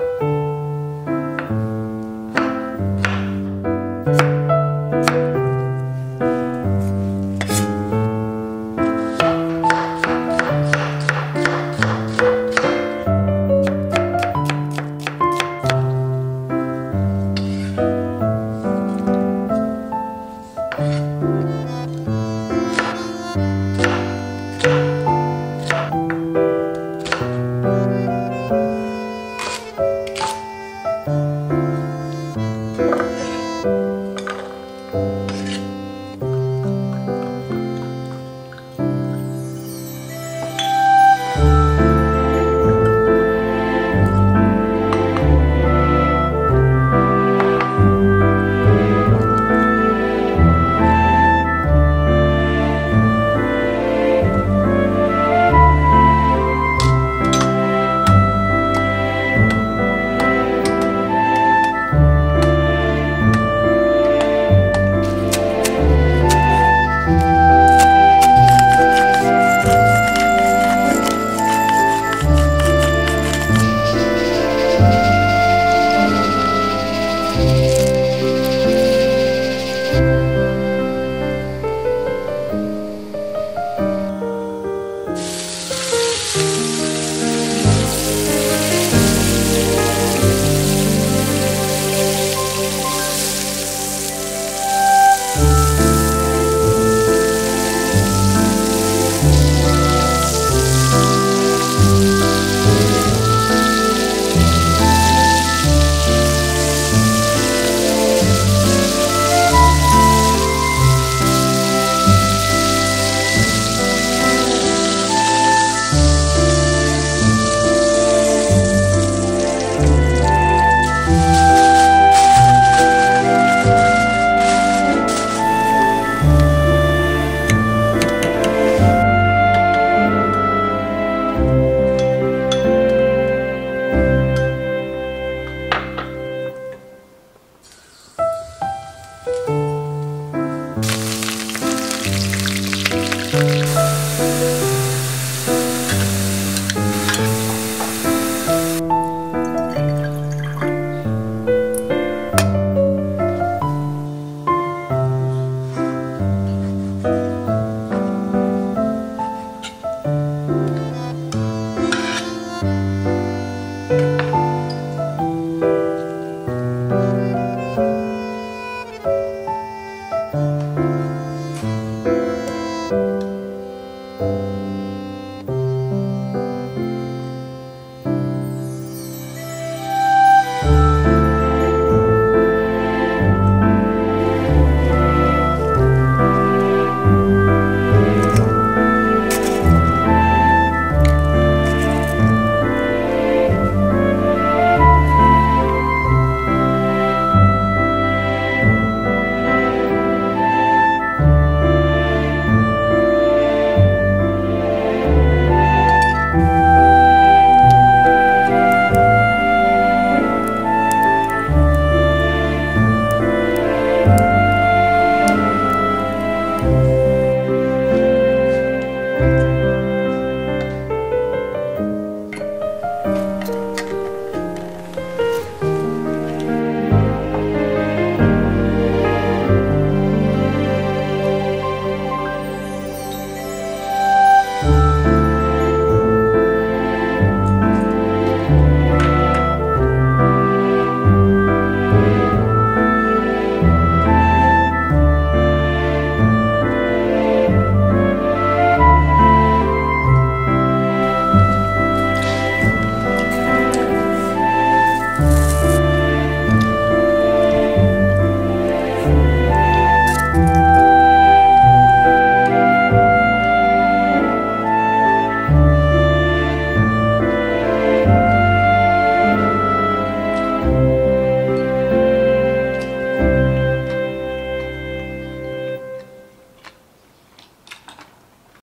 了。